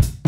you